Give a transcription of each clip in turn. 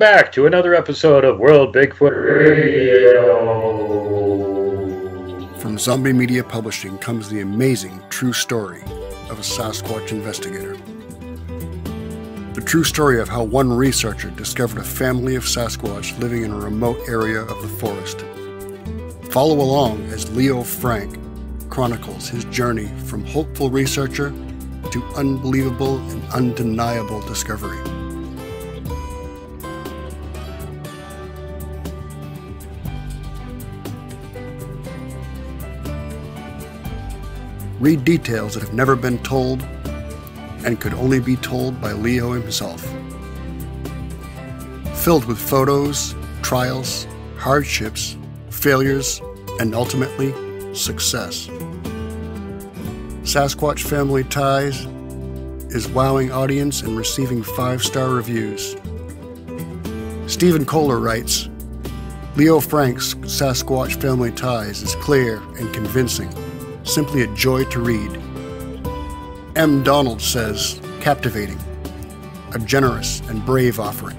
back to another episode of World Bigfoot Radio. From Zombie Media Publishing comes the amazing true story of a Sasquatch investigator. The true story of how one researcher discovered a family of Sasquatch living in a remote area of the forest. Follow along as Leo Frank chronicles his journey from hopeful researcher to unbelievable and undeniable discovery. Read details that have never been told and could only be told by Leo himself. Filled with photos, trials, hardships, failures, and ultimately, success. Sasquatch Family Ties is wowing audience and receiving five star reviews. Stephen Kohler writes Leo Frank's Sasquatch Family Ties is clear and convincing, simply a joy to read. M. Donald says captivating, a generous and brave offering.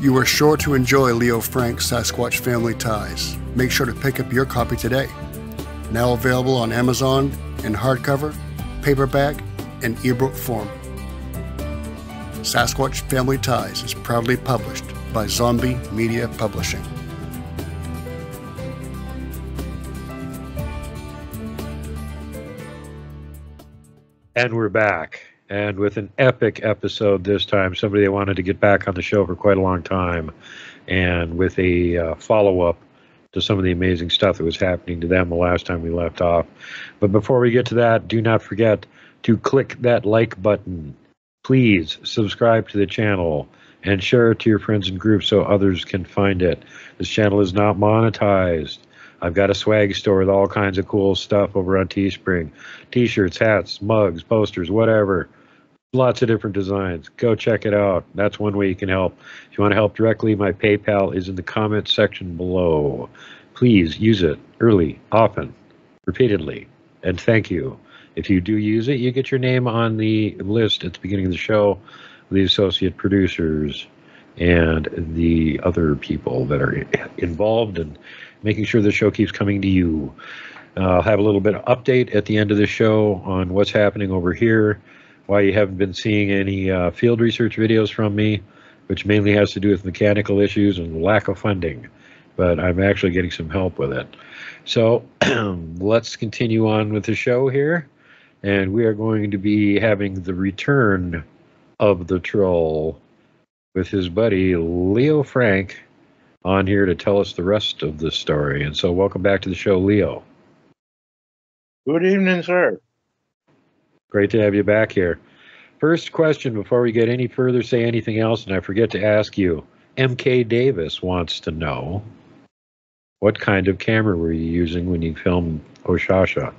You are sure to enjoy Leo Frank's Sasquatch Family Ties. Make sure to pick up your copy today. Now available on Amazon in hardcover, paperback, and ebook form. Sasquatch Family Ties is proudly published by Zombie Media Publishing. And we're back, and with an epic episode this time. Somebody that wanted to get back on the show for quite a long time, and with a uh, follow up to some of the amazing stuff that was happening to them the last time we left off. But before we get to that, do not forget to click that like button. Please subscribe to the channel and share it to your friends and groups so others can find it. This channel is not monetized. I've got a swag store with all kinds of cool stuff over on Teespring t shirts, hats, mugs, posters, whatever. Lots of different designs. Go check it out. That's one way you can help. If you want to help directly, my PayPal is in the comments section below. Please use it early, often, repeatedly, and thank you. If you do use it, you get your name on the list at the beginning of the show, the associate producers, and the other people that are involved in making sure the show keeps coming to you. I'll have a little bit of update at the end of the show on what's happening over here, why you haven't been seeing any uh, field research videos from me, which mainly has to do with mechanical issues and lack of funding. But I'm actually getting some help with it. So let's continue on with the show here. And we are going to be having the return of the troll with his buddy Leo Frank on here to tell us the rest of the story. And so, welcome back to the show, Leo. Good evening, sir. Great to have you back here. First question before we get any further, say anything else, and I forget to ask you. MK Davis wants to know what kind of camera were you using when you filmed Oshasha?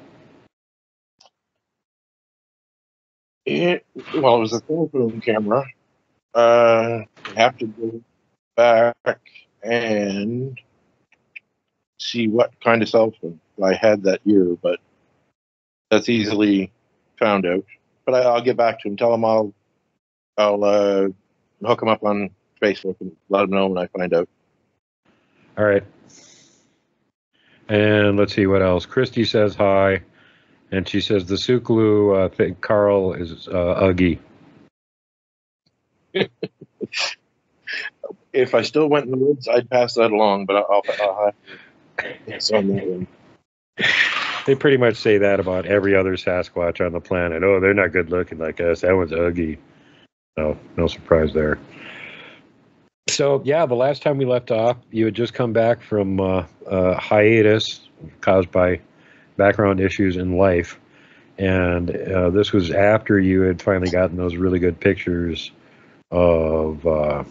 It, well, it was a boom camera. Uh, I have to go back and see what kind of cell phone I had that year, but that's easily found out. But I, I'll get back to him. Tell him I'll I'll uh, hook him up on Facebook and let him know when I find out. All right. And let's see what else. Christy says hi, and she says the Suklu uh, thing, Carl is uh, Uggy. if I still went in the woods, I'd pass that along, but I'll, I'll have yes on that one. They pretty much say that about every other Sasquatch on the planet. Oh, they're not good looking like us. That one's ugly. No, no surprise there. So yeah, the last time we left off, you had just come back from uh, uh, hiatus caused by background issues in life, and uh, this was after you had finally gotten those really good pictures of uh,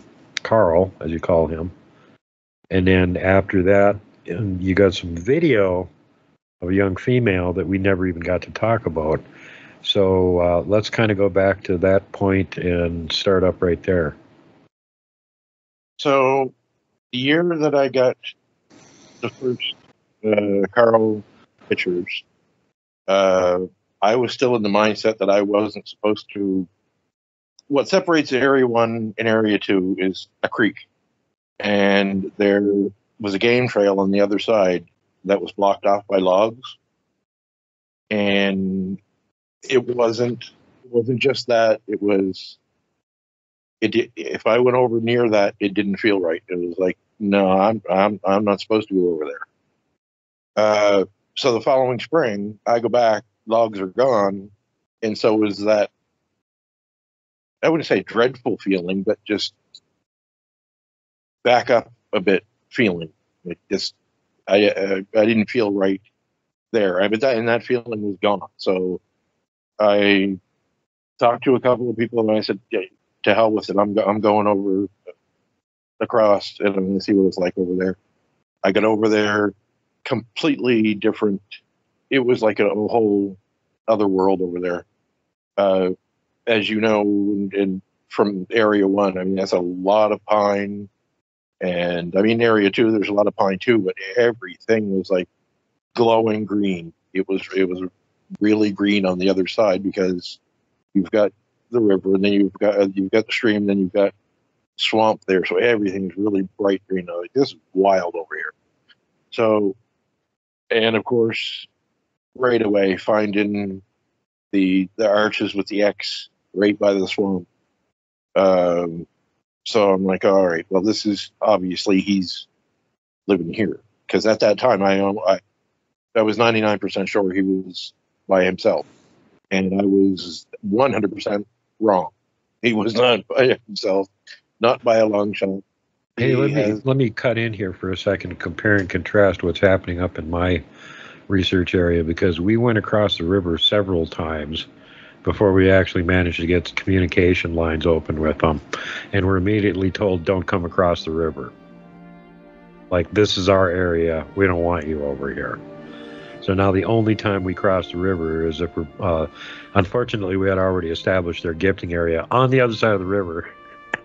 Carl, as you call him, and then after that, you got some video of a young female that we never even got to talk about. So uh, let's kind of go back to that point and start up right there. So, the year that I got the first uh, Carl pictures, uh, I was still in the mindset that I wasn't supposed to. What separates Area 1 and Area 2 is a creek. And there was a game trail on the other side that was blocked off by logs. And it wasn't it wasn't just that, it was it if I went over near that, it didn't feel right. It was like, no, I'm I'm I'm not supposed to go over there. Uh, so the following spring, I go back, logs are gone, and so was that. I wouldn't say dreadful feeling, but just back up a bit feeling. It just I uh, I didn't feel right there. I mean, that and that feeling was gone. So I talked to a couple of people and I said, yeah, to hell with it. I'm I'm going over across and I'm going to see what it's like over there. I got over there, completely different. It was like a, whole other world over there. Uh, as you know, and, and from Area One, I mean that's a lot of pine, and I mean Area Two, there's a lot of pine too, but everything was like glowing green. It was it was really green on the other side because you've got the river, and then you've got you've got the stream, then you've got swamp there, so everything's really bright green. Like, this is wild over here. So, and of course, right away finding the the arches with the X right by the swamp. Um, so I'm like, all right, well, this is obviously he's living here because at that time I I, I was 99% sure he was by himself, and I was 100% wrong. He was not by himself, not by a long shot. Hey, let me let me cut in here for a second, compare and contrast what's happening up in my research area because we went across the river several times before we actually managed to get communication lines open with them, and we're immediately told don't come across the river. Like this is our area, we don't want you over here. So now the only time we cross the river is if we're, uh, unfortunately, we had already established their gifting area on the other side of the river.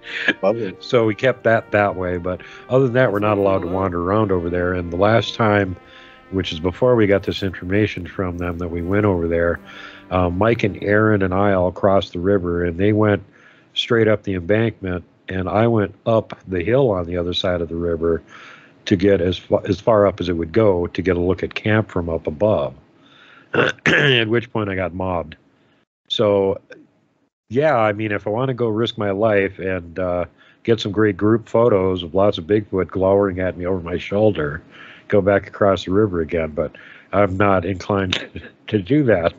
Lovely. So we kept that that way. But other than that, we're not allowed to wander around over there. And the last time, which is before we got this information from them that we went over there, uh, Mike and Aaron and I all crossed the river, and they went straight up the embankment, and I went up the hill on the other side of the river to get as far, as far up as it would go to get a look at camp from up above. at which point I got mobbed. So yeah, I mean, if I want to go risk my life and uh, get some great group photos of lots of Bigfoot glowering at me over my shoulder, go back across the river again. But I'm not inclined to do that.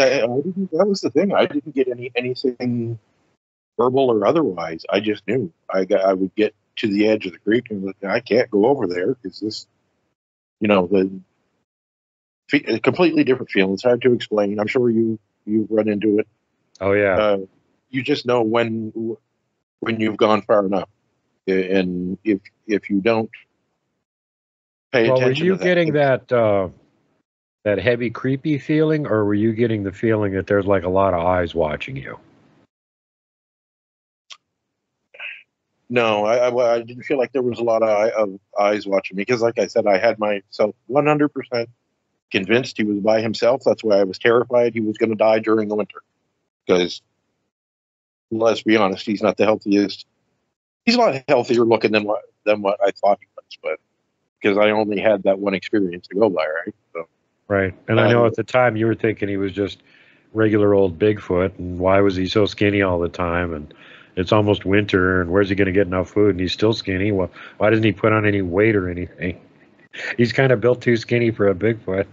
I, I didn't, that was the thing. I didn't get any anything verbal or otherwise. I just knew. I got. I would get to the edge of the creek and I can't go over there because this, you know, the completely different feeling. It's hard to explain. I'm sure you you've run into it. Oh yeah. Uh, you just know when when you've gone far enough, and if if you don't pay well, were you to that, getting that uh, that heavy, creepy feeling, or were you getting the feeling that there's like a lot of eyes watching you? No, I, I, I didn't feel like there was a lot of, of eyes watching me because, like I said, I had myself 100% convinced he was by himself. That's why I was terrified he was going to die during the winter. Because, let's be honest, he's not the healthiest. He's a lot healthier looking than what than what I thought he was, but because I only had that one experience to go by, right? Right. And I know Um, at the time you were thinking he was just regular old Bigfoot, and why was he so skinny all the time? And it's almost winter, and where's he going to get enough food? And he's still skinny. Well, why doesn't he put on any weight or anything? He's kind of built too skinny for a Bigfoot.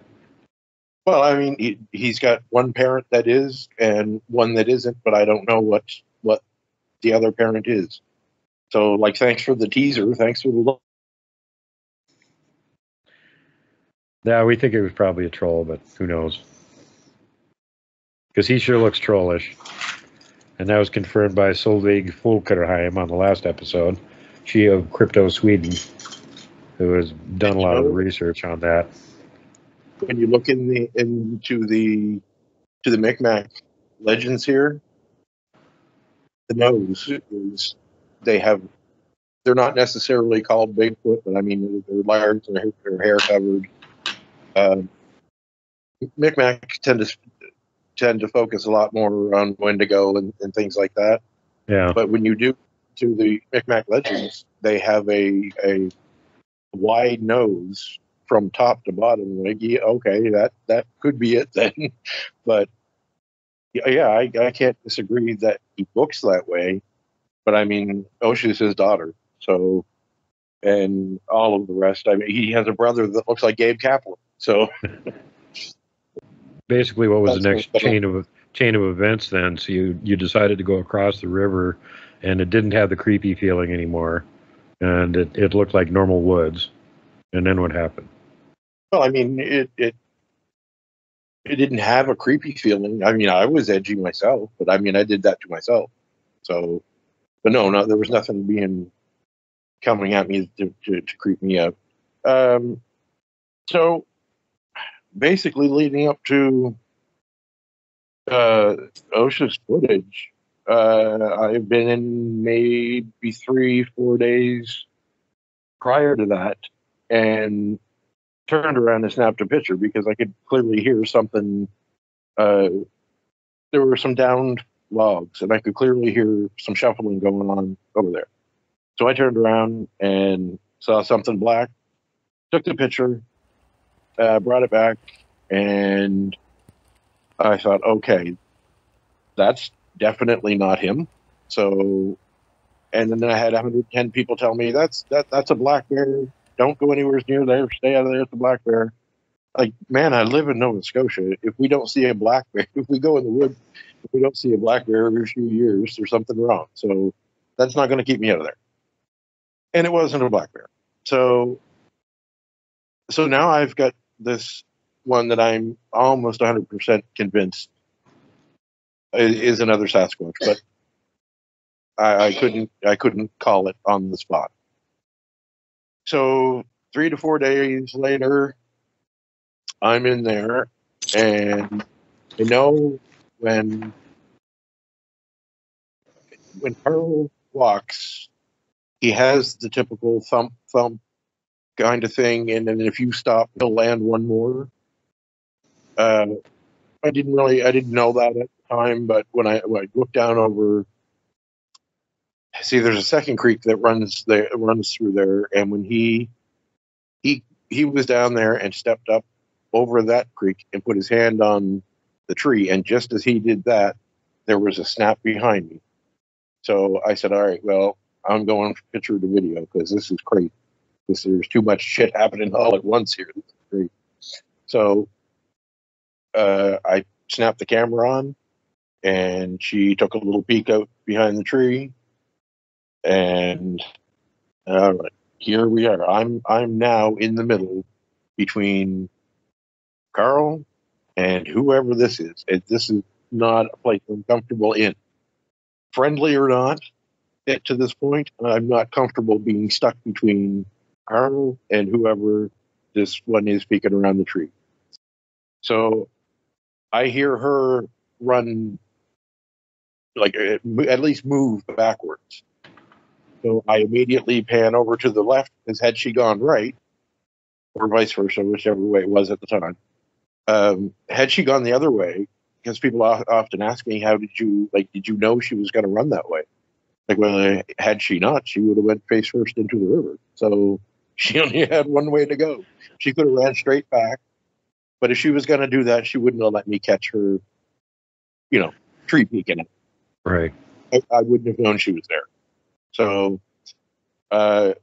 well, I mean, he, he's got one parent that is and one that isn't, but I don't know what what the other parent is. So, like, thanks for the teaser. Thanks for the look. Yeah, we think it was probably a troll, but who knows? Because he sure looks trollish. And that was confirmed by Solveig Folkerheim on the last episode. She of Crypto Sweden, who has done a lot of research on that. when you look in the into the to the Micmac legends here, the nose is they have they're not necessarily called Bigfoot, but I mean they're large, their, hair covered. Um, Micmac tend to tend to focus a lot more on Wendigo and, and things like that. Yeah. But when you do to the Micmac legends, they have a a wide nose from top to bottom. Like, yeah, okay, that that could be it then. but yeah, yeah, I, I can't disagree that he looks that way. But I mean, Osha's his daughter, so and all of the rest. I mean, he has a brother that looks like Gabe Kaplan. So Basically, what was the next chain of chain of events then? So you you decided to go across the river, and it didn't have the creepy feeling anymore, and it, it looked like normal woods. And then what happened? Well, I mean, it it it didn't have a creepy feeling. I mean, I was edgy myself, but I mean, I did that to myself. So, but no, no, there was nothing being coming at me to to, to creep me out. Um, so, basically, leading up to uh, Osha's footage, uh, I've been in maybe three, four days prior to that, and turned around and snapped a picture because I could clearly hear something. Uh, there were some downed logs, and I could clearly hear some shuffling going on over there. So I turned around and saw something black, took the picture, uh, brought it back, and I thought, okay, that's definitely not him. So, and then I had 110 people tell me that's that that's a black bear don't go anywhere near there. Stay out of there It's a black bear. Like, man, I live in Nova Scotia. If we don't see a black bear, if we go in the woods, if we don't see a black bear every few years, there's something wrong. So that's not going to keep me out of there. And it wasn't a black bear. So, so now I've got this one that I'm almost 100% convinced is another Sasquatch, but I, I couldn't I couldn't call it on the spot. So three to four days later, I'm in there, and I know when when Carl walks, he has the typical thump thump kind of thing, and then if you stop, he'll land one more. Uh, I didn't really I didn't know that at the time, but when I, when I looked down over see there's a second creek that runs there runs through there and when he he he was down there and stepped up over that creek and put his hand on the tree and just as he did that there was a snap behind me so i said all right well i'm going picture to video because this is crazy because there's too much shit happening all at once here so uh, i snapped the camera on, and she took a little peek out behind the tree, and right, here we are. I'm I'm now in the middle between Carl and whoever this is. It, this is not a place I'm comfortable in. Friendly or not, get to this point, I'm not comfortable being stuck between Carl and whoever this one is peeking around the tree. So I hear her run, like uh, at least move backwards. So I immediately pan over to the left, as had she gone right, or vice versa, whichever way it was at the time. Um, had she gone the other way, because people often ask me, "How did you like? Did you know she was going to run that way?" Like, well, had she not, she would have went face first into the river. So she only had one way to go. She could have ran straight back, but if she was going to do that, she wouldn't have let me catch her, you know, tree peeking it. Right. I, I wouldn't have known she was there. So, uh,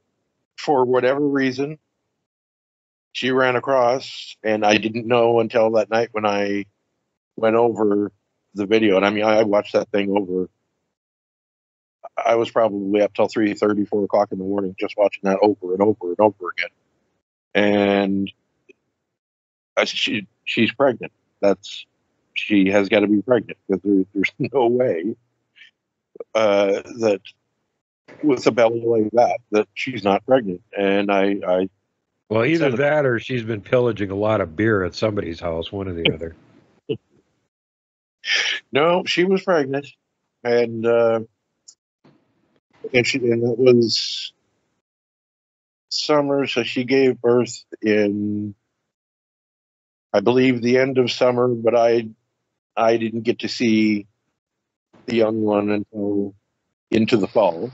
for whatever reason, she ran across, and I didn't know until that night when I went over the video. And I mean, I watched that thing over. I was probably up till 3 30, 4 o'clock in the morning just watching that over and over and over again. And I, she, she's pregnant. That's she has got to be pregnant because there, there's no way uh, that with a belly like that that she's not pregnant. And I, I well, either that or she's been pillaging a lot of beer at somebody's house, one or the other. no, she was pregnant, and uh, and she and it was summer, so she gave birth in, I believe, the end of summer. But I, I didn't get to see the young one until into the fall.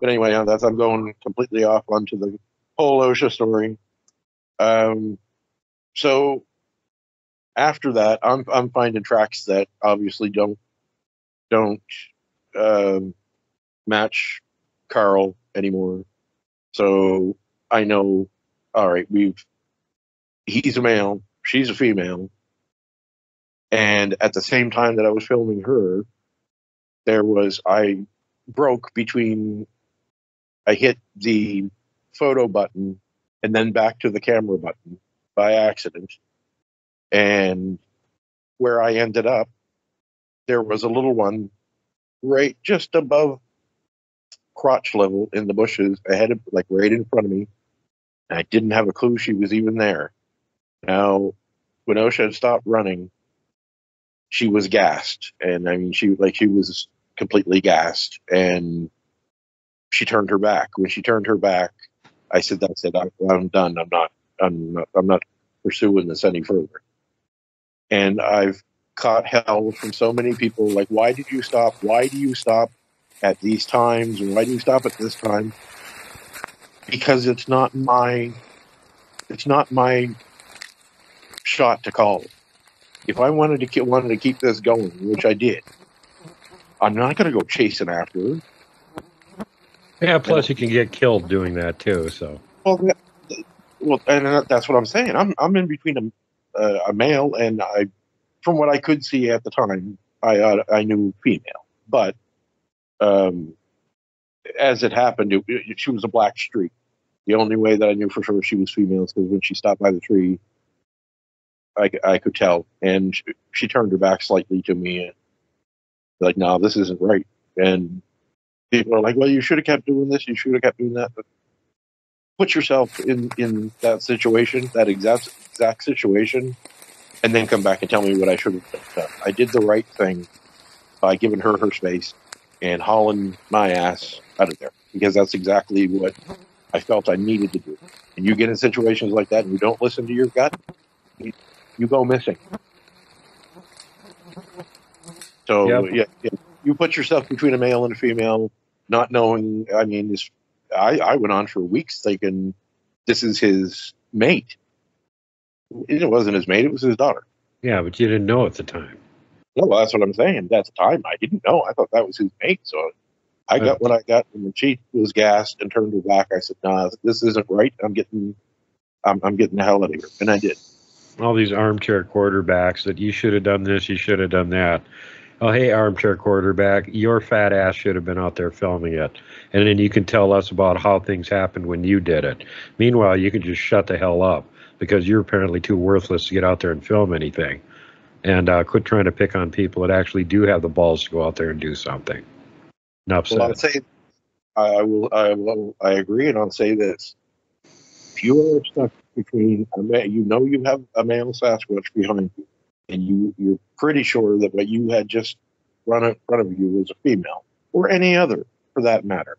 But anyway, that's I'm going completely off onto the whole Osha story. Um, so after that, I'm I'm finding tracks that obviously don't don't um, match Carl anymore. So I know, all right, we've he's a male, she's a female, and at the same time that I was filming her, there was I broke between I hit the photo button and then back to the camera button by accident. And where I ended up, there was a little one right just above crotch level in the bushes ahead of, like right in front of me. And I didn't have a clue she was even there. Now, when Osha had stopped running, she was gassed. And I mean, she, like, she was completely gassed. And she turned her back. When she turned her back, I said, "That's it. I'm, I'm done. I'm not. I'm not. I'm not pursuing this any further." And I've caught hell from so many people. Like, why did you stop? Why do you stop at these times? And why do you stop at this time? Because it's not my. It's not my shot to call. If I wanted to keep, wanted to keep this going, which I did, I'm not going to go chasing after her. Yeah, plus you can get killed doing that too. So Well, well, and that's what I'm saying. I'm I'm in between a uh, a male and I, from what I could see at the time, I uh, I knew female, but um, as it happened, it, it, she was a black streak. The only way that I knew for sure she was female is because when she stopped by the tree, I, I could tell, and she, she turned her back slightly to me, and like, no, this isn't right, and people are like, well, you should have kept doing this, you should have kept doing that. But put yourself in in that situation, that exact exact situation, and then come back and tell me what I should have done. I did the right thing by giving her her space and hauling my ass out of there because that's exactly what I felt I needed to do. And you get in situations like that and you don't listen to your gut, you, you go missing. So yep. yeah, yeah, you put yourself between a male and a female not knowing. I mean, this, I, I went on for weeks thinking this is his mate. It wasn't his mate; it was his daughter. Yeah, but you didn't know at the time. No, well, that's what I'm saying. At the time, I didn't know. I thought that was his mate. So I got what I got, and when she was gassed and turned her back, I said, "Nah, this isn't right. I'm getting, I'm, I'm getting the hell out of here," and I did. All these armchair quarterbacks that you should have done this, you should have done that oh hey armchair quarterback. Your fat ass should have been out there filming it. And then you can tell us about how things happened when you did it. Meanwhile you can just shut the hell up because you're apparently too worthless to get out there and film anything. And uh, quit trying to pick on people that actually do have the balls to go out there and do something. Enough well, I'll say I will I will I agree and I'll say this. If you are stuck between a man you know you have a male Sasquatch behind you and you you're pretty sure that what you had just run in front of you was a female or any other for that matter.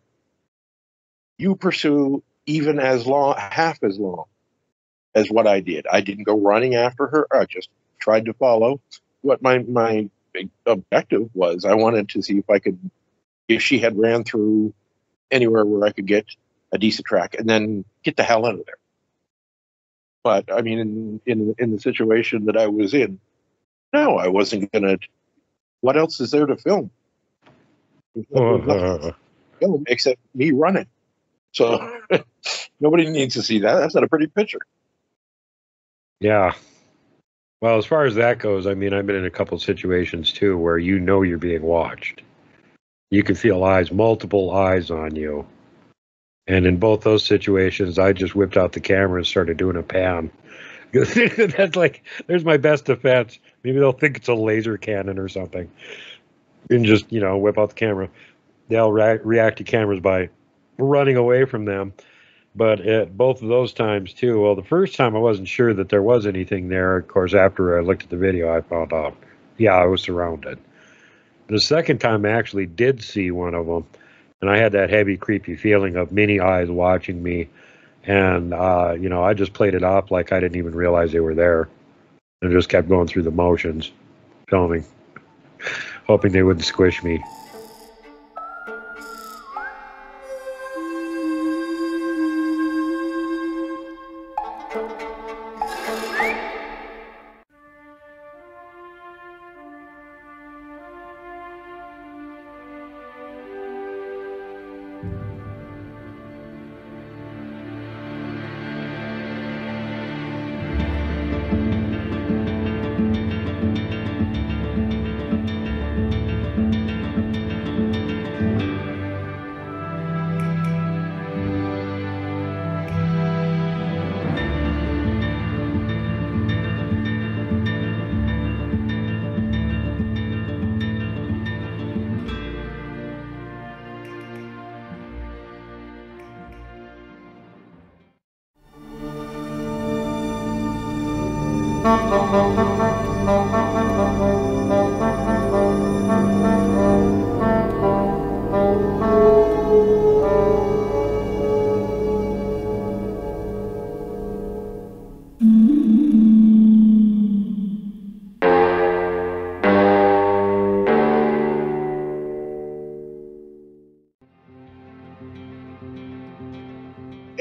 You pursue even as long half as long as what i did. I didn't go running after her. I just tried to follow what my my objective was. I wanted to see if i could if she had ran through anywhere where i could get a decent track and then get the hell out of there. But i mean in in in the situation that i was in no, I wasn't going to. What else is there to film? Uh, film except me running. So nobody needs to see that. That's not a pretty picture. Yeah. Well, as far as that goes, I mean, I've been in a couple situations too where you know you're being watched. You can feel eyes, multiple eyes on you. And in both those situations, I just whipped out the camera and started doing a pan. That's like, there's my best defense. Maybe they'll think it's a laser cannon or something, and just you know whip out the camera. They'll re- react to cameras by running away from them. But at both of those times too, well, the first time I wasn't sure that there was anything there. Of course, after I looked at the video, I found out, yeah, I was surrounded. The second time, I actually did see one of them, and I had that heavy, creepy feeling of many eyes watching me, and uh, you know, I just played it off like I didn't even realize they were there and just kept going through the motions, filming, hoping they wouldn't squish me.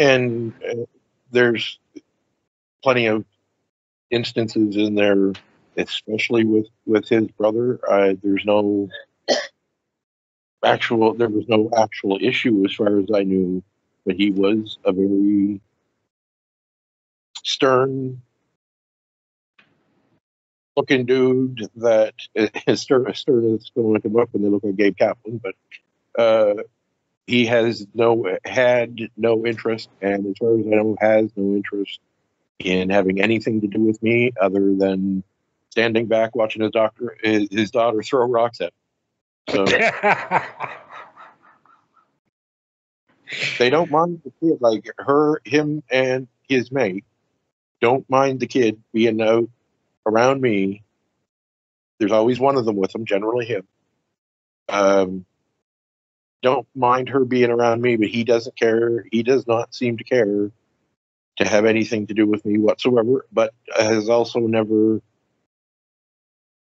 And uh, there's plenty of instances in there, especially with with his brother. Uh, there's no actual, there was no actual issue as far as I knew, but he was a very stern looking dude that is stern, stern is going to him up when they look at Gabe Kaplan, but uh, he has no had no interest, and as far as I know, has no interest in having anything to do with me other than standing back watching his doctor his, his daughter throw rocks at him. So they don't mind the kid, like her, him, and his mate don't mind the kid being out around me. There's always one of them with them, generally him. Um, don't mind her being around me, but he doesn't care. He does not seem to care to have anything to do with me whatsoever, but has also never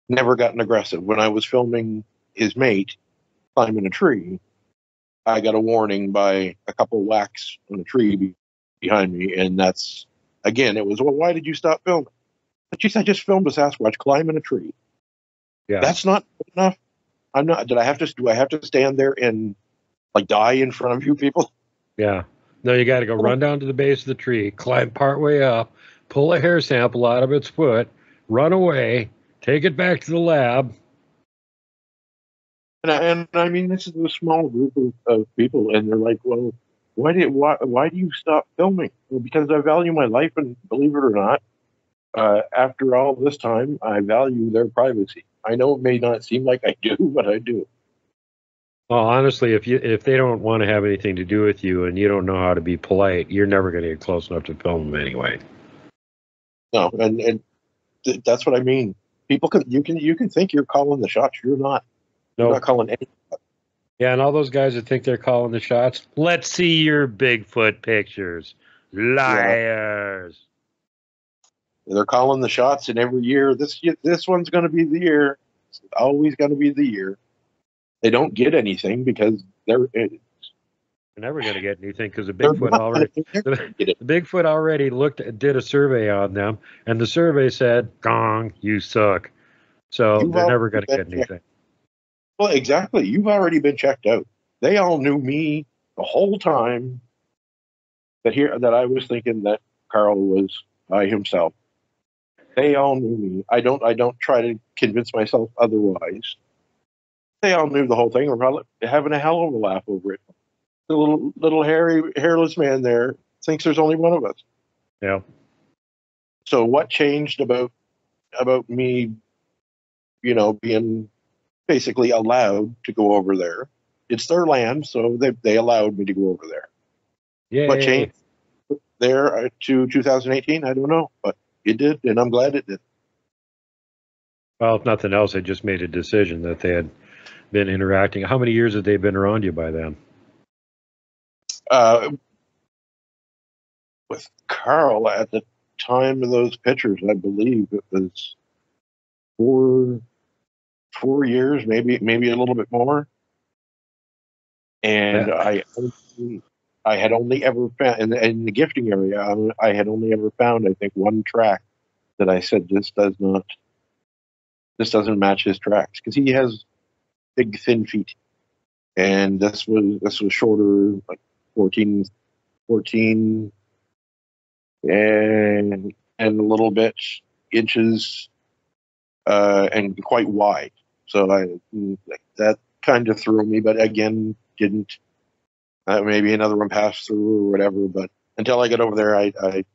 never gotten aggressive. When I was filming his mate climbing a tree, I got a warning by a couple whacks on a tree be- behind me, and that's again, it was well, why did you stop filming? But geez, I just filmed a Sasquatch climbing a tree. yeah. That's not enough. I'm not. Did I have to? Do I have to stand there and like die in front of you people? Yeah. No, you got to go run down to the base of the tree, climb part way up, pull a hair sample out of its foot, run away, take it back to the lab. And I, and I mean, this is a small group of, of people, and they're like, "Well, why did why why do you stop filming?" Well, because I value my life, and believe it or not, uh, after all this time, I value their privacy. I know it may not seem like I do, but I do. Well, honestly, if you if they don't want to have anything to do with you and you don't know how to be polite, you're never going to get close enough to film them anyway. No, and and th- that's what I mean. People can you can you can think you're calling the shots. You're not. You're No. not calling any. Yeah, and all those guys that think they're calling the shots, let's see your Bigfoot pictures. Liars. They're calling the shots, and every year this this one's going to be the year. It's always going to be the year. They don't get anything because they're They're never going to get anything because the Bigfoot not already gonna- they're gonna get it. the Bigfoot already looked and did a survey on them, and the survey said, "Gong, you suck." So You've they're never going to get anything. Well, exactly. You've already been checked out. They all knew me the whole time. That here that I was thinking that Carl was by himself. They all knew me. I don't. I don't try to convince myself otherwise. They all knew the whole thing. We're probably having a hell of a laugh over it. The little little hairy hairless man there thinks there's only one of us. Yeah. So what changed about about me, you know, being basically allowed to go over there? It's their land, so they they allowed me to go over there. Yeah. What changed there uh, to 2018? I don't know, but it did, and I'm glad it did. Well, if nothing else, they just made a decision that they had been interacting. How many years had they been around you by then? Uh, with Carl at the time of those pictures, I believe it was four four years, maybe maybe a little bit more. And Yeah. I I had only ever found in the, in the gifting area. I, I had only ever found, I think, one track that I said this does not, this doesn't match his tracks because he has big thin feet. and this was this was shorter, like 14, 14 and and a little bit inches, uh, and quite wide. So I that kind of threw me, but again, didn't. Uh, maybe another one passed through or whatever, but until I got over there, I I,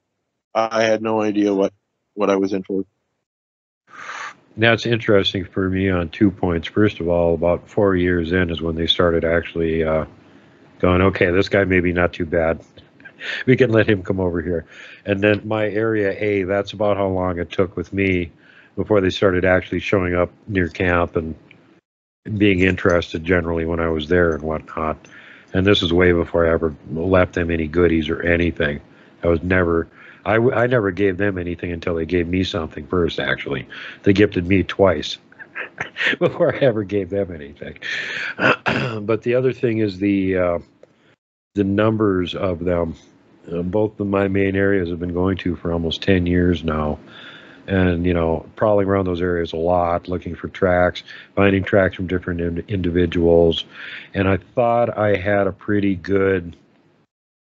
I had no idea what what I was in for. That's interesting for me on two points. First of all, about four years in is when they started actually uh, going, okay, this guy maybe not too bad. we can let him come over here. And then my area A, that's about how long it took with me before they started actually showing up near camp and being interested generally when I was there and whatnot. And this is way before I ever left them any goodies or anything. I was never, I, I never gave them anything until they gave me something first, actually. They gifted me twice before I ever gave them anything. but the other thing is the, uh, the numbers of them. Uh, both of my main areas have been going to for almost 10 years now and you know prowling around those areas a lot looking for tracks finding tracks from different in- individuals and i thought i had a pretty good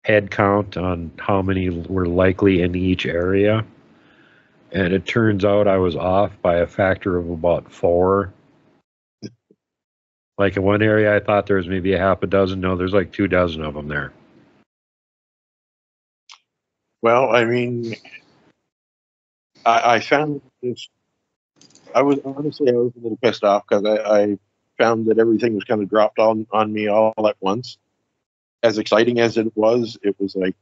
head count on how many were likely in each area and it turns out i was off by a factor of about four like in one area i thought there was maybe a half a dozen no there's like two dozen of them there well i mean I, I found this. I was honestly, I was a little pissed off because I, I found that everything was kind of dropped on on me all at once. As exciting as it was, it was like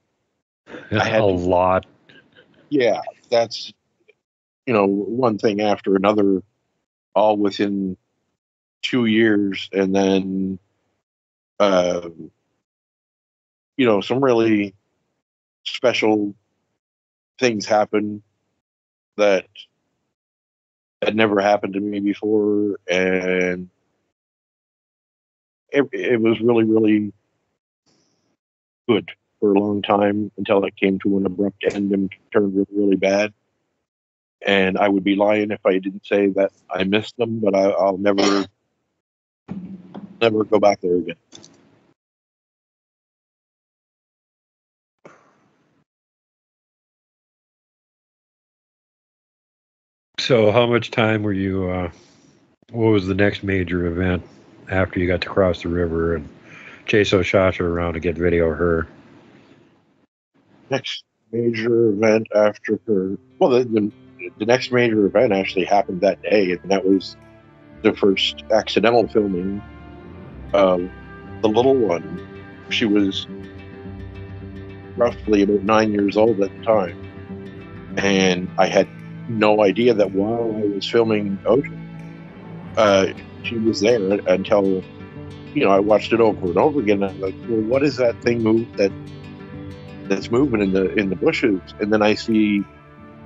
I had a lot. Yeah, that's you know one thing after another, all within two years, and then uh, you know some really special things happen that had never happened to me before, and it, it was really, really good for a long time until it came to an abrupt end and turned really, really bad. And I would be lying if I didn't say that I missed them, but I, I'll never, never go back there again. So, how much time were you? Uh, what was the next major event after you got to cross the river and chase Oshasha around to get video of her? Next major event after her. Well, the, the, the next major event actually happened that day, and that was the first accidental filming of the little one. She was roughly about nine years old at the time, and I had no idea that while I was filming Osha, uh, she was there until you know I watched it over and over again. I'm like, well, what is that thing move that that's moving in the in the bushes? And then I see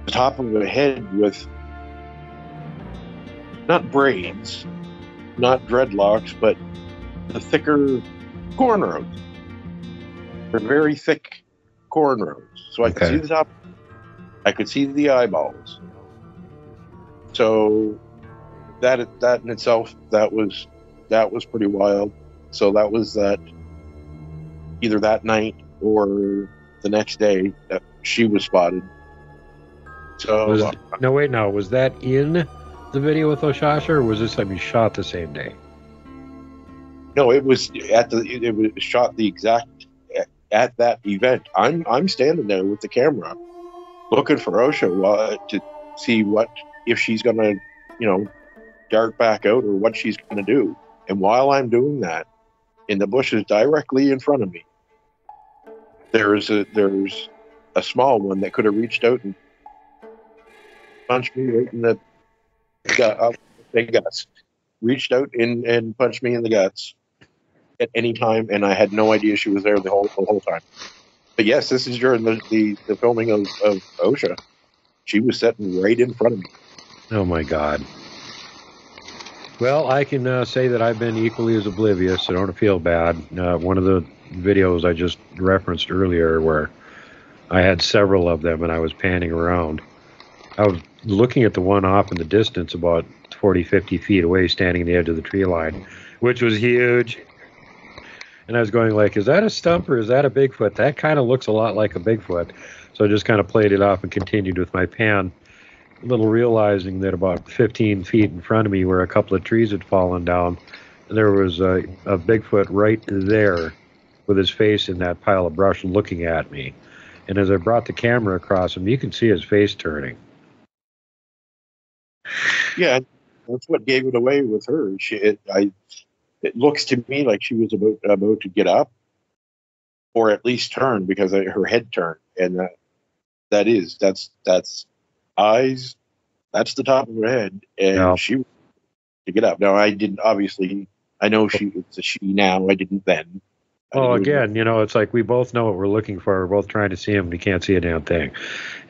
the top of a head with not braids, not dreadlocks, but the thicker cornrows. They're very thick cornrows. So I okay. could see the top I could see the eyeballs. So that that in itself that was that was pretty wild. So that was that either that night or the next day that she was spotted. So was, uh, no, wait, no, was that in the video with Oshasha, or was this something shot the same day? No, it was at the it was shot the exact at that event. I'm I'm standing there with the camera looking for Osha uh, to see what if she's going to, you know, dart back out or what she's going to do. And while I'm doing that, in the bushes directly in front of me, there's a there's a small one that could have reached out and punched me right in the gut, guts. Reached out and, and punched me in the guts at any time, and I had no idea she was there the whole the whole time but yes, this is during the, the, the filming of, of Osha. She was sitting right in front of me. Oh my God. Well, I can uh, say that I've been equally as oblivious. So don't feel bad. Uh, one of the videos I just referenced earlier, where I had several of them and I was panning around, I was looking at the one off in the distance, about 40, 50 feet away, standing at the edge of the tree line, which was huge. And I was going like, is that a stump or is that a Bigfoot? That kind of looks a lot like a Bigfoot. So I just kind of played it off and continued with my pan, little realizing that about 15 feet in front of me where a couple of trees had fallen down, there was a, a Bigfoot right there with his face in that pile of brush looking at me. And as I brought the camera across him, you can see his face turning. Yeah, that's what gave it away with her. She, it, I, it looks to me like she was about about to get up, or at least turn because her head turned, and that, that is that's that's eyes, that's the top of her head, and Yeah. she to get up. Now I didn't obviously. I know she it's a she now. I didn't then. I Well, didn't- again, you know, it's like we both know what we're looking for. We're both trying to see him. We can't see a damn thing.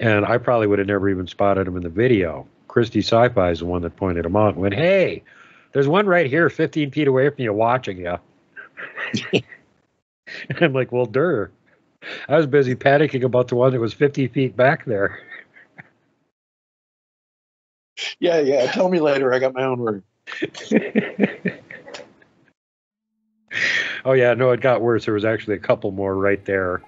And I probably would have never even spotted him in the video. Christy Sci-Fi is the one that pointed him out and went, "Hey, there's one right here, 15 feet away from you, watching you." I'm like, "Well, dur." I was busy panicking about the one that was 50 feet back there. Yeah, yeah. Tell me later. I got my own word. oh yeah, no, it got worse. There was actually a couple more right there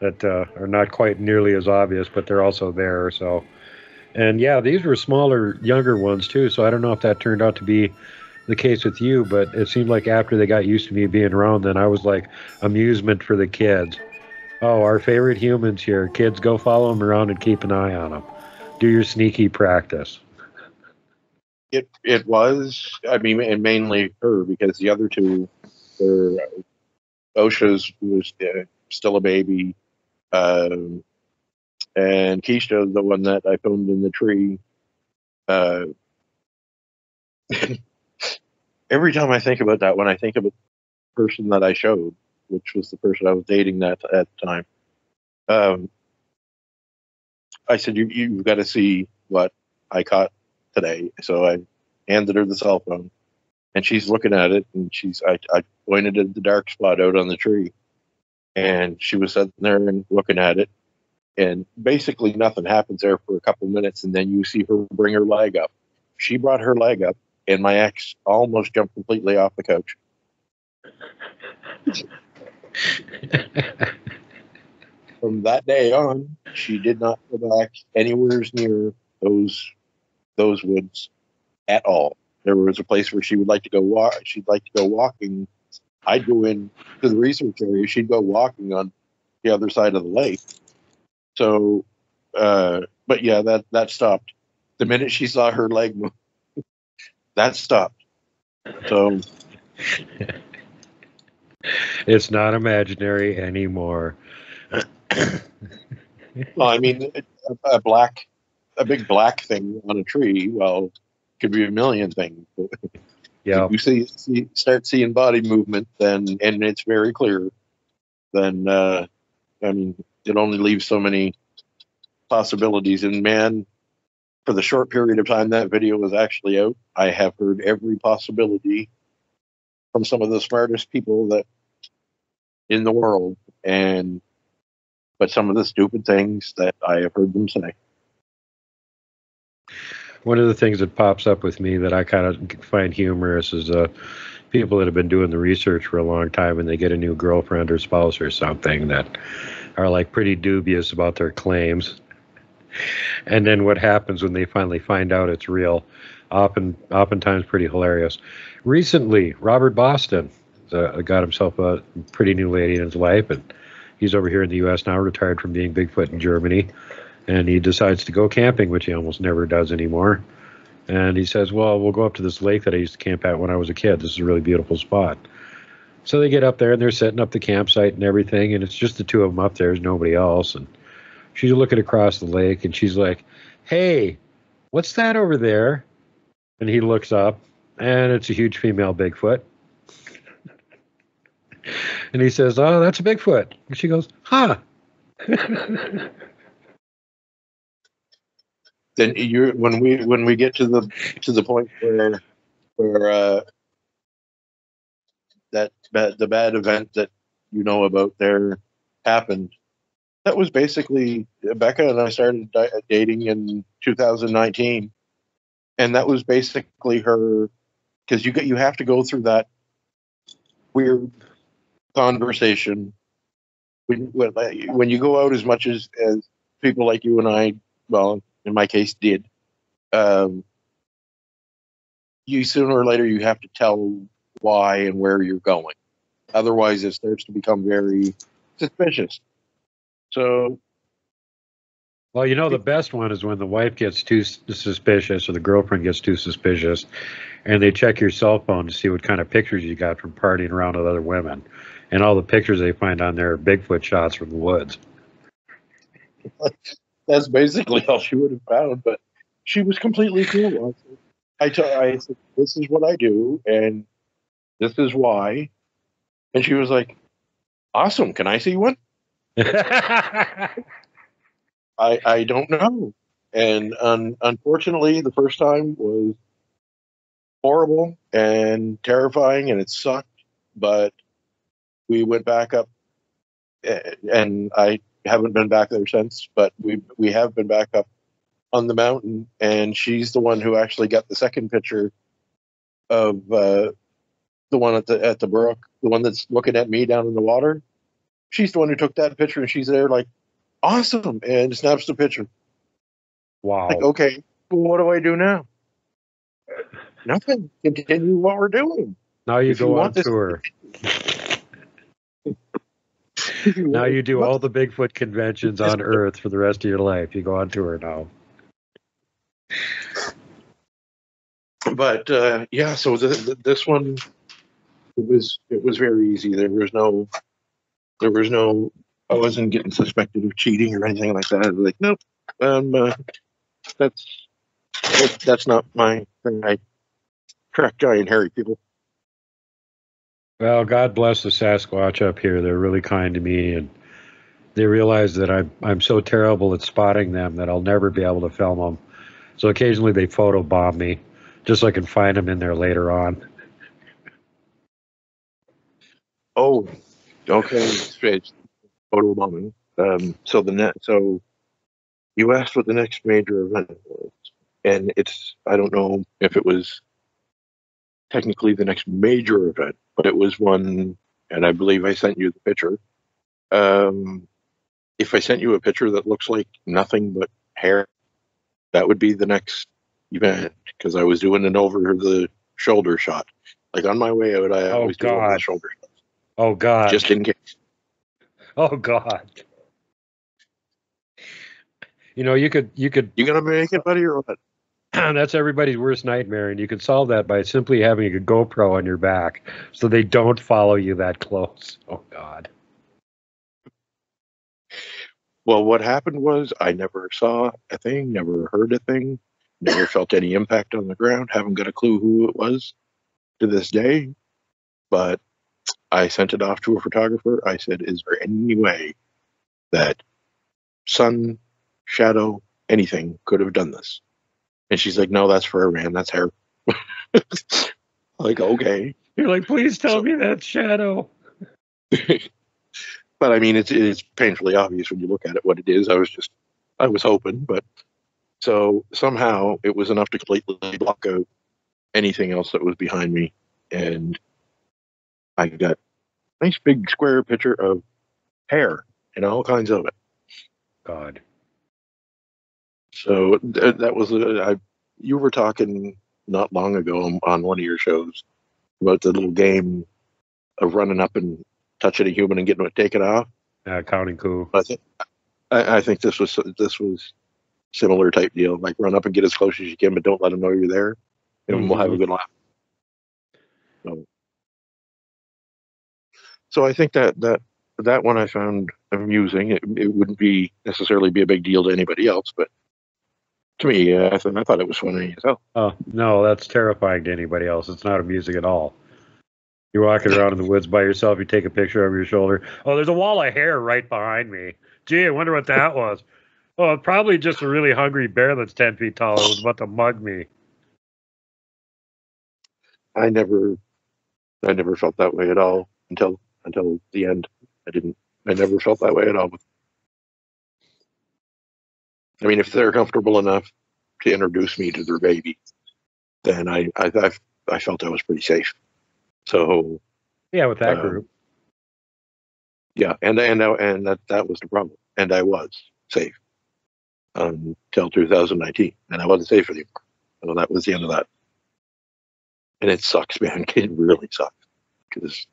that uh, are not quite nearly as obvious, but they're also there. So, and yeah, these were smaller, younger ones too. So I don't know if that turned out to be the case with you, but it seemed like after they got used to me being around, then I was like amusement for the kids. Oh, our favorite humans here. Kids, go follow them around and keep an eye on them. Do your sneaky practice. It it was. I mean, and mainly her because the other two were Osha's was uh, still a baby, um, and Keisha, the one that I filmed in the tree. Uh, every time I think about that, when I think of the person that I showed, which was the person I was dating that at the time, um, I said, "You you've got to see what I caught today." So I handed her the cell phone, and she's looking at it, and she's I, I pointed at the dark spot out on the tree, and she was sitting there and looking at it, and basically nothing happens there for a couple minutes, and then you see her bring her leg up. She brought her leg up, and my ex almost jumped completely off the couch. From that day on, she did not go back anywhere near those those woods at all. There was a place where she would like to go walk. She'd like to go walking. I'd go in to the research area. She'd go walking on the other side of the lake. So, uh, but yeah, that that stopped the minute she saw her leg move. that stopped. So it's not imaginary anymore. Well, I mean, a, a black, a big black thing on a tree. Well, could be a million things. Yeah. If you see, see, start seeing body movement, then and it's very clear. Then, uh, I mean, it only leaves so many possibilities. And man, for the short period of time that video was actually out, I have heard every possibility from some of the smartest people that in the world, and but some of the stupid things that I have heard them say. One of the things that pops up with me that I kind of find humorous is uh, people that have been doing the research for a long time and they get a new girlfriend or spouse or something that are like pretty dubious about their claims. And then what happens when they finally find out it's real? Often, oftentimes, pretty hilarious. Recently, Robert Boston uh, got himself a pretty new lady in his life, and he's over here in the U.S. now, retired from being Bigfoot in Germany and he decides to go camping, which he almost never does anymore. And he says, "Well, we'll go up to this lake that I used to camp at when I was a kid. This is a really beautiful spot." So they get up there and they're setting up the campsite and everything, and it's just the two of them up there. There's nobody else, and she's looking across the lake and she's like, "Hey, what's that over there?" And he looks up, and it's a huge female Bigfoot. and he says, "Oh, that's a Bigfoot." And she goes, "Huh." then you when we when we get to the to the point where where uh, that bad, the bad event that you know about there happened. That was basically Becca and I started di- dating in 2019, and that was basically her because you get you have to go through that weird conversation. When, when, when you go out as much as, as people like you and I, well, in my case, did, um, you sooner or later you have to tell why and where you're going. Otherwise, it starts to become very suspicious. So, Well, you know, the best one is when the wife gets too suspicious or the girlfriend gets too suspicious and they check your cell phone to see what kind of pictures you got from partying around with other women. And all the pictures they find on there are Bigfoot shots from the woods. that's basically all she would have found. But she was completely cool. I said, I, t- I said, this is what I do, and this is why. And she was like, awesome. Can I see one? I, I don't know. And un, unfortunately, the first time was horrible and terrifying, and it sucked. But we went back up, and I haven't been back there since. But we we have been back up on the mountain, and she's the one who actually got the second picture of uh, the one at the at the brook, the one that's looking at me down in the water. She's the one who took that picture, and she's there like, awesome, and snaps the picture. wow. Like, okay, well, what do I do now? Nothing. Continue what we're doing. Now you if you go on want this- tour. You Now you do all the Bigfoot conventions on Earth for the rest of your life. You go on tour now. but uh, yeah, so the, the, this one it was it was very easy. There was no there was no I wasn't getting suspected of cheating or anything like that. I was like, nope, um, uh, that's that's not my thing. I track giant hairy people. Well, God bless the Sasquatch up here. They're really kind to me, and they realize that I'm I'm so terrible at spotting them that I'll never be able to film them. So occasionally they photobomb me, just so I can find them in there later on. Oh, okay. It's photo bombing. Um, so the net. So you asked what the next major event was, and it's. I don't know if it was technically the next major event, but it was one, and I believe I sent you the picture. Um, if I sent you a picture that looks like nothing but hair, that would be the next event because I was doing an over the shoulder shot. Like on my way out, I Oh, always do over the shoulder shot Oh God! just in case. oh God! You know, you could you could You gonna make it, buddy, or what? that's everybody's worst nightmare, and you can solve that by simply having a GoPro on your back, so they don't follow you that close. Oh God! Well, what happened was I never saw a thing, never heard a thing, never felt any impact on the ground, haven't got a clue who it was to this day. But I sent it off to a photographer. I said, Is there any way that sun, shadow, anything could have done this? And she's like, No, that's for a man. That's hair. like, okay. You're like, please tell So- me that's Shadow. but I mean, it's it's painfully obvious when you look at it what it is. I was just, I was hoping, but so somehow it was enough to completely block out anything else that was behind me, and I got a nice big square picture of hair and all kinds of it. God. So th- that was uh, I. You were talking not long ago on, on one of your shows about the little game of running up and touching a human and getting it taken off. Yeah, counting coup. I think I, I think this was this was similar type deal. Like run up and get as close as you can, but don't let them know you're there, and we'll have a good laugh. So, so I think that that that one I found amusing. It, it wouldn't be necessarily be a big deal to anybody else, but to me, uh, I, th- I thought it was funny. So Oh no, that's terrifying to anybody else. It's not amusing at all. You're walking around in the woods by yourself. You take a picture over your shoulder. Oh, there's a wall of hair right behind me. Gee, I wonder what that was. Oh, probably just a really hungry bear that's ten feet tall. It was about to mug me. I never, I never felt that way at all until until the end. I didn't. I never felt that way at all. I mean, if they're comfortable enough to introduce me to their baby, then I I I, I felt I was pretty safe. So Yeah, with that Uh, group. Yeah, and and and that that was the problem, and I was safe until 2019, and I wasn't safe anymore. So that was the end of that. And it sucks, man. It really sucks because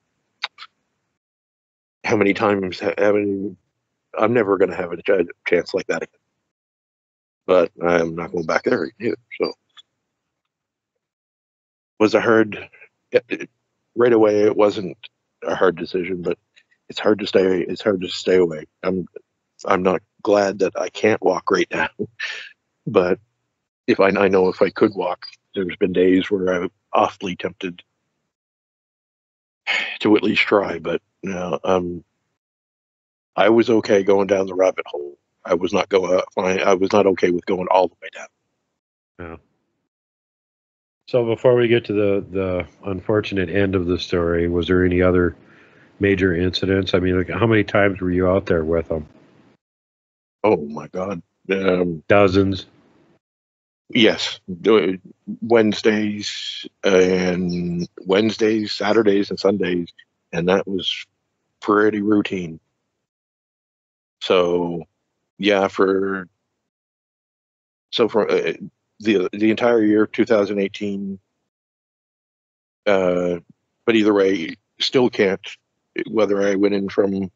how many times how many I'm never going to have a chance like that again. But I'm not going back there either. So was a hard right away. It wasn't a hard decision, but it's hard to stay. It's hard to stay away. I'm I'm not glad that I can't walk right now, but if I, I know if I could walk, there's been days where I'm awfully tempted to at least try. But you know, um, I was okay going down the rabbit hole. I was not going. I was not okay with going all the way down. Yeah. So before we get to the the unfortunate end of the story, was there any other major incidents? I mean, like, how many times were you out there with them? Oh my God, um, dozens. Yes, Wednesdays and Wednesdays, Saturdays, and Sundays, and that was pretty routine. So, yeah, for so for uh, the the entire year 2018, uh, but either way, still can't whether I went in from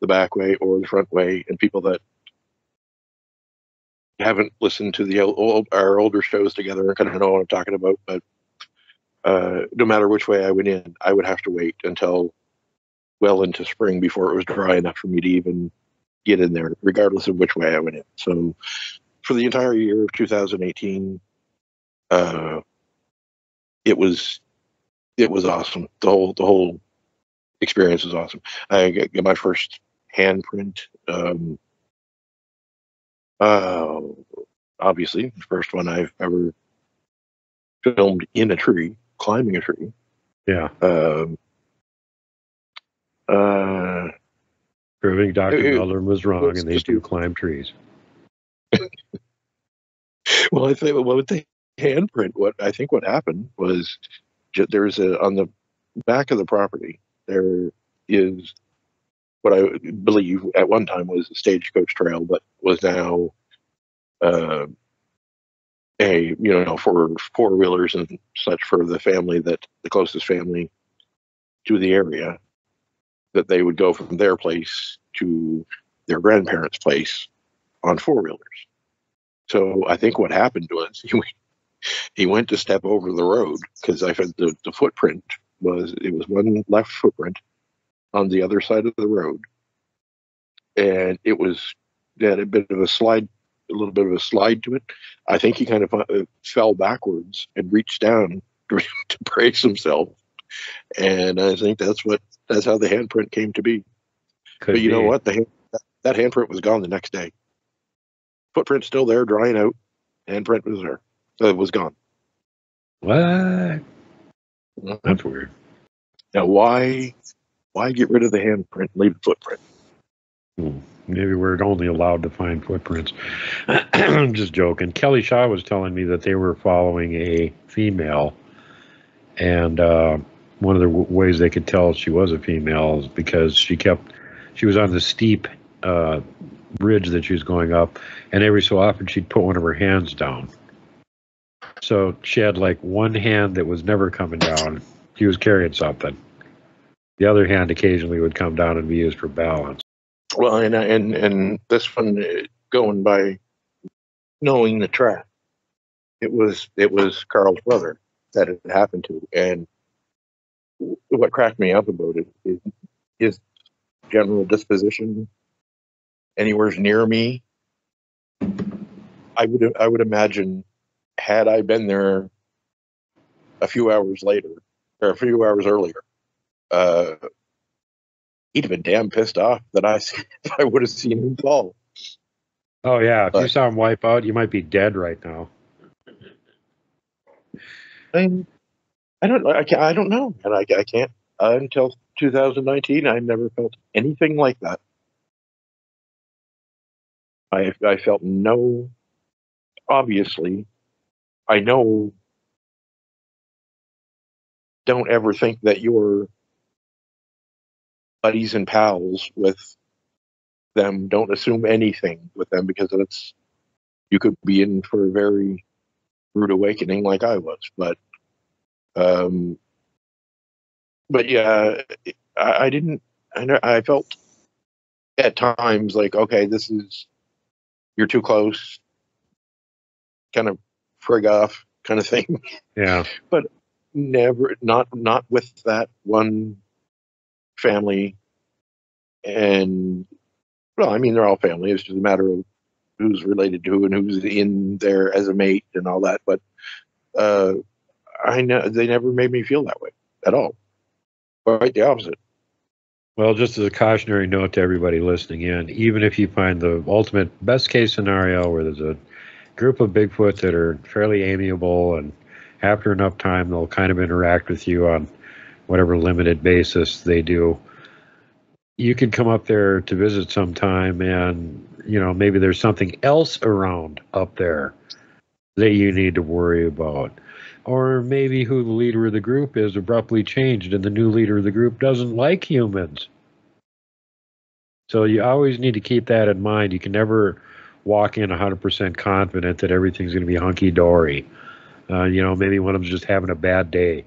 the back way or the front way, and people that haven't listened to the old our older shows together kind of know what I'm talking about. But uh, no matter which way I went in, I would have to wait until well into spring before it was dry enough for me to even get in there, regardless of which way I went in. So for the entire year of 2018, uh, it was it was awesome. The whole the whole experience was awesome. I got my first handprint. Um, uh, obviously, the first one I've ever filmed in a tree, climbing a tree. Yeah. Um, uh, Proving Dr. It, Miller was wrong and they do climb trees. well, I think well, with the handprint, what I think what happened was there's a on the back of the property there is what I believe at one time was a stagecoach trail, but was now uh, a you know for four wheelers and such for the family that the closest family to the area that they would go from their place to their grandparents' place on four wheelers. So I think what happened was he went, he went to step over the road because I found the, the footprint was it was one left footprint on the other side of the road, and it was had a bit of a slide, a little bit of a slide to it. I think he kind of uh, fell backwards and reached down to brace himself, and I think that's what that's how the handprint came to be. Could but you be. know what? The hand, that handprint was gone the next day. Footprint still there, drying out. Handprint was there. It was gone. What? That's weird. Now, why why get rid of the handprint and leave the footprint? Hmm. Maybe we're only allowed to find footprints. I'm just joking. Kelly Shaw was telling me that they were following a female, and uh, one of the w- ways they could tell she was a female is because she kept she was on the steep uh, bridge that she was going up, and every so often she'd put one of her hands down. So she had like one hand that was never coming down. She was carrying something. The other hand occasionally would come down and be used for balance. Well, and and and this one uh, going by knowing the track, it was it was Carl's brother that it happened to, and what cracked me up about it is his general disposition anywhere near me. I would I would imagine had I been there a few hours later or a few hours earlier, uh, he'd have been damn pissed off that I I would have seen him fall. Oh yeah, if but, you saw him wipe out, you might be dead right now. I, I don't I, can't, I don't know, and I, I can't uh, until 2019. I never felt anything like that. I I felt no. Obviously, I know don't ever think that you're buddies and pals with them. Don't assume anything with them because it's you could be in for a very rude awakening like I was. But um, but yeah, I, I didn't. I, know- I felt at times like okay, this is you're too close, kind of frig off kind of thing. Yeah. But never not not with that one family and well i mean they're all family it's just a matter of who's related to who and who's in there as a mate and all that but uh i know they never made me feel that way at all quite the opposite Well, just as a cautionary note to everybody listening in, even if you find the ultimate best case scenario where there's a group of Bigfoot that are fairly amiable and after enough time they'll kind of interact with you on whatever limited basis they do, you can come up there to visit sometime and, you know, maybe there's something else around up there that you need to worry about. Or maybe who the leader of the group is abruptly changed and the new leader of the group doesn't like humans. So you always need to keep that in mind. You can never walk in 100% confident that everything's going to be hunky dory. Uh, you know, maybe one of them's just having a bad day.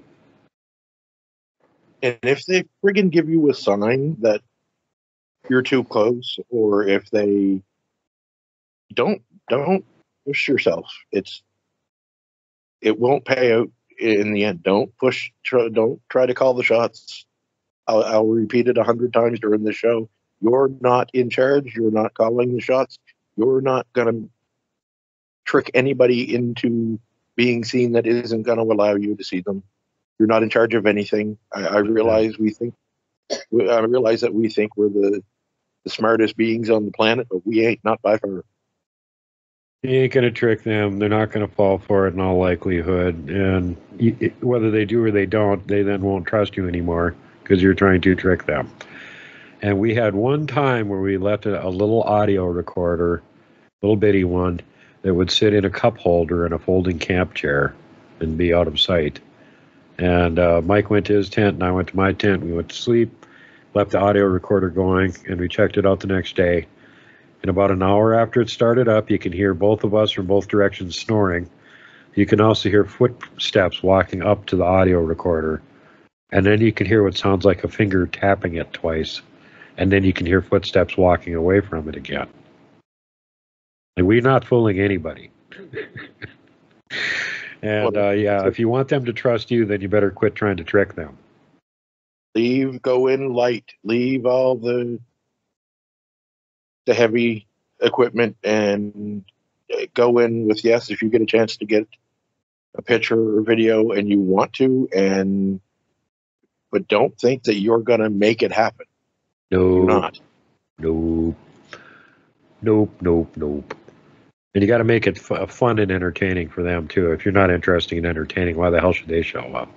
and if they friggin give you a sign that you're too close or if they don't don't push yourself it's it won't pay out in the end. Don't push try, don't try to call the shots. I'll, I'll repeat it a hundred times during the show. You're not in charge. You're not calling the shots. You're not going to trick anybody into being seen that isn't going to allow you to see them. You're not in charge of anything. I, I realize we think i realize that we think we're the the smartest beings on the planet but we ain't not by far You ain't going to trick them. They're not going to fall for it in all likelihood. And whether they do or they don't, they then won't trust you anymore because you're trying to trick them. And we had one time where we left a, a little audio recorder, little bitty one, that would sit in a cup holder in a folding camp chair and be out of sight. And uh, Mike went to his tent and I went to my tent. We went to sleep, left the audio recorder going, and we checked it out the next day. And about an hour after it started up, you can hear both of us from both directions snoring. You can also hear footsteps walking up to the audio recorder. And then you can hear what sounds like a finger tapping it twice. And then you can hear footsteps walking away from it again. And we're not fooling anybody. and uh, yeah, if you want them to trust you, then you better quit trying to trick them. leave go in light leave all the the heavy equipment and go in with yes if you get a chance to get a picture or video and you want to and but don't think that you're going to make it happen No, you're not Nope. Nope, nope, nope. And you got to make it f- fun and entertaining for them too. If you're not interested in entertaining, why the hell should they show up?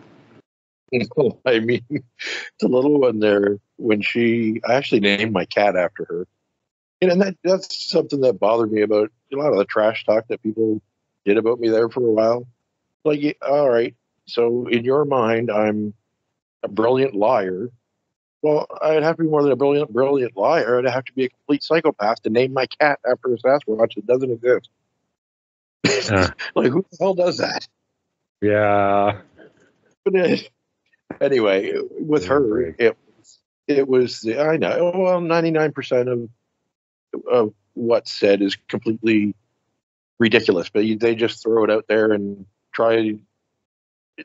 i mean the little one there when she i actually named my cat after her and that that's something that bothered me about a lot of the trash talk that people did about me there for a while. Like all right so in your mind i'm a brilliant liar. Well i'd have to be more than a brilliant brilliant liar. I'd have to be a complete psychopath to name my cat after a sasquatch that doesn't exist. Uh, like who the hell does that? Yeah. but anyway, with Give me a her, it it was the, I know well ninety nine percent of of what's said is completely ridiculous, but they just throw it out there and try.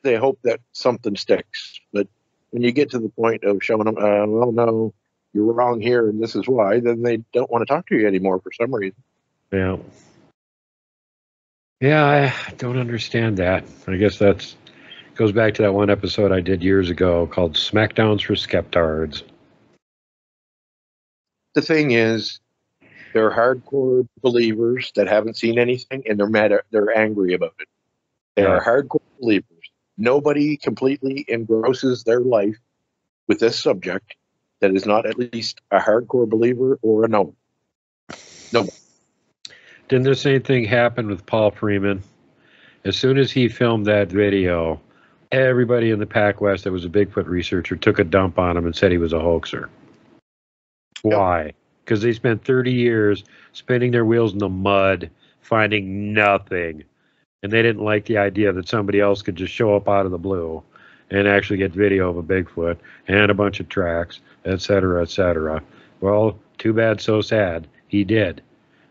They hope that something sticks, but when you get to the point of showing them, uh, well, no, you're wrong here, and this is why, then they don't want to talk to you anymore for some reason. Yeah. Yeah, I don't understand that. I guess that's goes back to that one episode I did years ago called Smackdowns for Skeptards. the thing is, they're hardcore believers that haven't seen anything, and they're mad. At, they're angry about it. They are hardcore believers. Nobody completely engrosses their life with this subject that is not at least a hardcore believer or a no. Didn't the same thing happen with Paul Freeman? As soon as he filmed that video, everybody in the Pac West that was a Bigfoot researcher took a dump on him and said he was a hoaxer. Why? Because they spent 30 years spinning their wheels in the mud, finding nothing. And they didn't like the idea that somebody else could just show up out of the blue and actually get video of a Bigfoot and a bunch of tracks, et cetera, et cetera. Well, too bad, so sad. He did.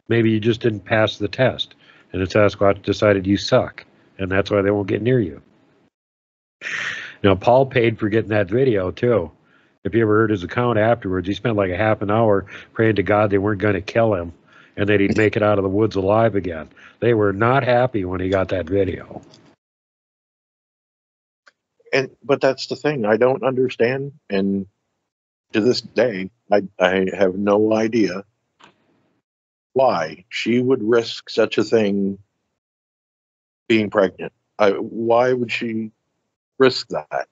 Maybe you just didn't pass the test, and the Sasquatch decided you suck, and that's why they won't get near you. Now, Paul paid for getting that video, too. If you ever heard his account afterwards, he spent like a half an hour praying to God they weren't going to kill him and that he'd make it out of the woods alive again. They were not happy when he got that video. and but that's the thing i don't understand and to this day i i have no idea why she would risk such a thing being pregnant I, why would she risk that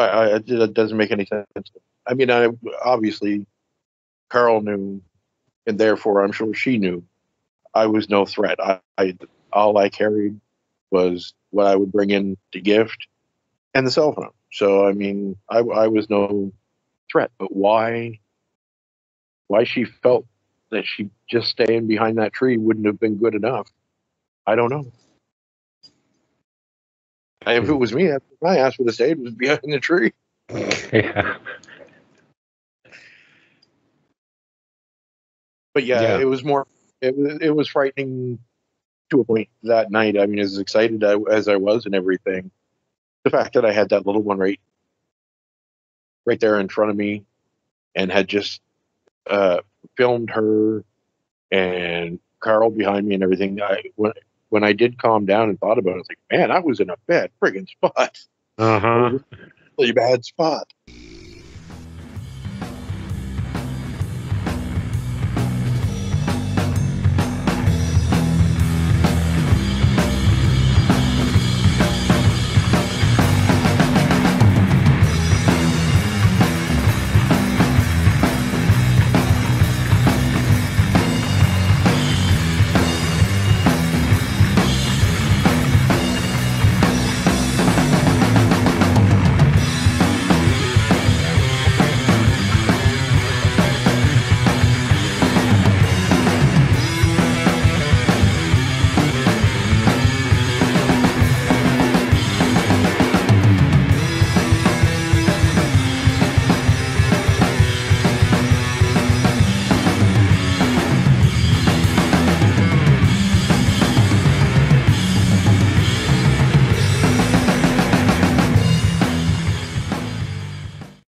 I, I it doesn't make any sense i mean i obviously carl knew and therefore i'm sure she knew i was no threat i, I all i carried was what I would bring in to gift and the cell phone. So I mean, I, I was no threat. But why? Why she felt that she just staying behind that tree wouldn't have been good enough? I don't know. If it was me, my ass would have stayed was behind the tree. yeah. But yeah, Yeah. it was more. It was it was frightening to a point that night. I mean, as excited as I was and everything, the fact that I had that little one right, right there in front of me, and had just uh, filmed her and Carl behind me and everything. I when when I did calm down and thought about it, I was like, man, I was in a bad friggin' spot, Uh huh. really bad spot.